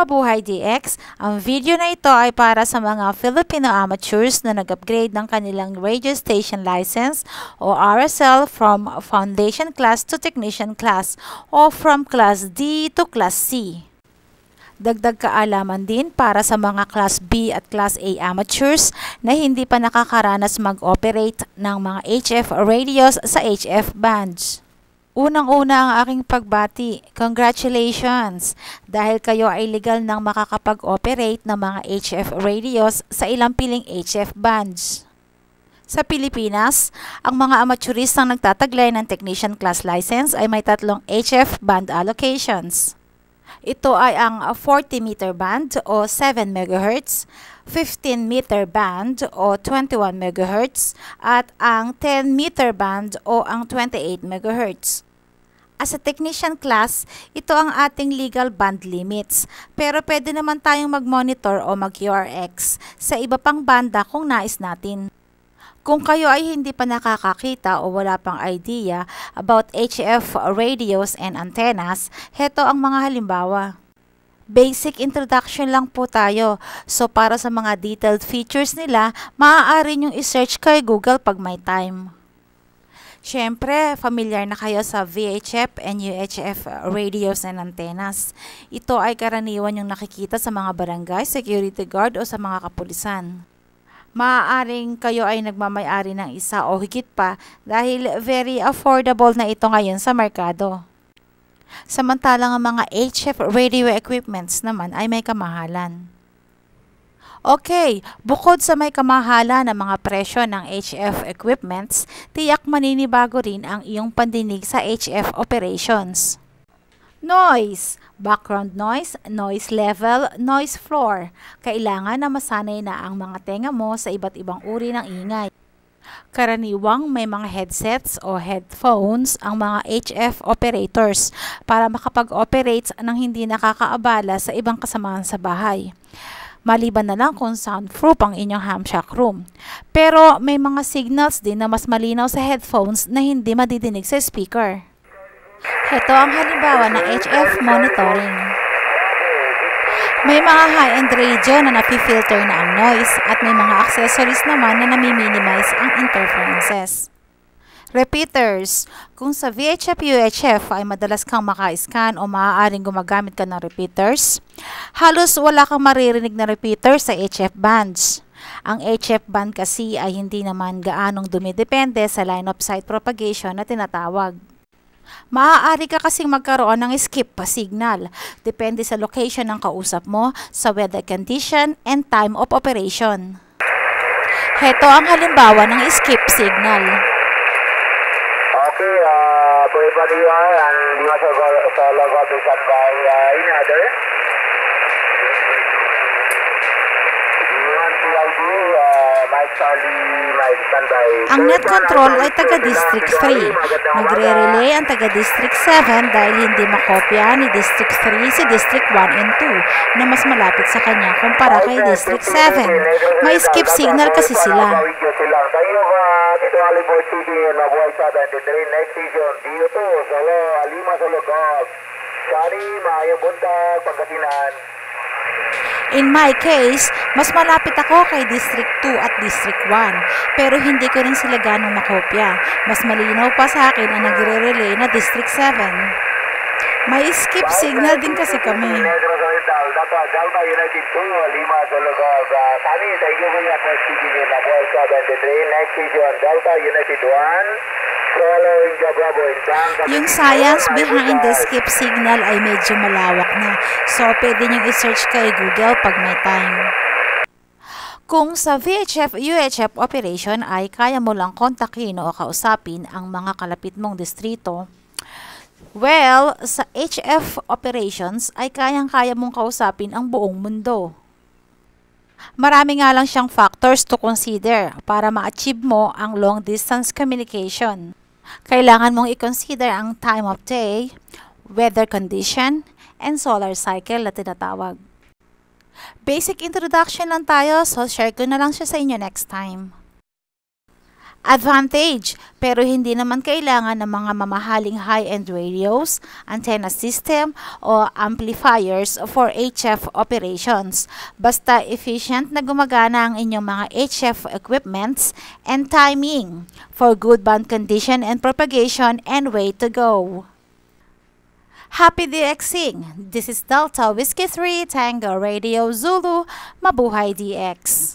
Mabuhay DX, ang video na ito ay para sa mga Filipino amateurs na nag-upgrade ng kanilang radio station license o RSL from foundation class to technician class o from class D to class C. Dagdag kaalaman din para sa mga Class B at Class A amateurs na hindi pa nakakaranas mag-operate ng mga HF radios sa HF bands. Unang-una ang aking pagbati. Congratulations! Dahil kayo ay legal nang makakapag-operate ng mga HF radios sa ilang piling HF bands. Sa Pilipinas, ang mga amateuristang nagtataglay ng technician class license ay may tatlong HF band allocations. Ito ay ang 40 meter band o 7 MHz, 15 meter band o 21 MHz at ang 10 meter band o ang 28 MHz. As a technician class, ito ang ating legal band limits. Pero pwede naman tayong mag-monitor o mag-URX sa iba pang banda kung nais natin. Kung kayo ay hindi pa nakakakita o wala pang idea about HF radios and antennas, heto ang mga halimbawa. Basic introduction lang po tayo. So para sa mga detailed features nila, maaari nyong i-search kay Google pag may time. Siyempre, familiar na kayo sa VHF and UHF radios and antennas. Ito ay karaniwan yung nakikita sa mga barangay, security guard o sa mga kapulisan. Maaaring kayo ay nagmamayari ng isa o higit pa dahil very affordable na ito ngayon sa merkado. Samantalang ang mga HF radio equipments naman ay may kamahalan. Okay, bukod sa may kamahala ng mga presyo ng HF equipments, tiyak maninibago rin ang iyong pandinig sa HF operations. Noise, background noise, noise level, noise floor. Kailangan na masanay na ang mga tenga mo sa iba't ibang uri ng ingay. Karaniwang may mga headsets o headphones ang mga HF operators para makapag-operate ng hindi nakakaabala sa ibang kasamahan sa bahay maliban na lang kung soundproof ang inyong ham shack room. Pero may mga signals din na mas malinaw sa headphones na hindi madidinig sa speaker. Ito ang halimbawa ng HF monitoring. May mga high-end radio na napifilter na ang noise at may mga accessories naman na nami-minimize ang interferences. Repeaters. Kung sa VHF-UHF ay madalas kang maka-scan o maaaring gumagamit ka ng repeaters, halos wala kang maririnig na repeater sa HF bands. Ang HF band kasi ay hindi naman gaanong dumidepende sa line of sight propagation na tinatawag. Maaari ka kasing magkaroon ng skip pa signal. Depende sa location ng kausap mo, sa weather condition, and time of operation. Heto ang halimbawa ng skip signal. Okay, uh, everybody are, and you log out is up by uh, in other. Ang net control ay taga-District 3. Nagre-relay ang taga-District 7 dahil hindi makopya ni District 3 si District 1 and 2 na mas malapit sa kanya kumpara kay District 7. May skip signal kasi sila. Tayo ka, dito Alibor City, Mabuhay sa 23, next station, D2, Solo, Alima, Solo, Gog. Sari, Maayong Buntag, Pangasinan. In my case, mas malapit ako kay District 2 at District 1, pero hindi ko rin sila ganong makopya. Mas malinaw pa sa akin ang nagre-relay na District 7. May skip signal din kasi kami. Dapat Delta United 2, Lima, Solo, Gog. Uh, Sani, thank you for speaking in Mabuhay sa 23, next station, Delta United 1. Solo, India, Bravo. Yung science behind the skip signal ay medyo malawak na. So, pwede nyo i-search kay Google pag may time. Kung sa VHF UHF operation ay kaya mo lang kontakin o kausapin ang mga kalapit mong distrito, well, sa HF operations ay kayang-kaya mong kausapin ang buong mundo. Marami nga lang siyang factors to consider para ma-achieve mo ang long distance communication. Kailangan mong i-consider ang time of day, weather condition, and solar cycle na tinatawag. Basic introduction lang tayo, so share ko na lang siya sa inyo next time advantage pero hindi naman kailangan ng mga mamahaling high-end radios, antenna system, o amplifiers for HF operations. Basta efficient na gumagana ang inyong mga HF equipments and timing for good band condition and propagation and way to go. Happy DXing! This is Delta Whiskey 3 Tango Radio Zulu. Mabuhay DX!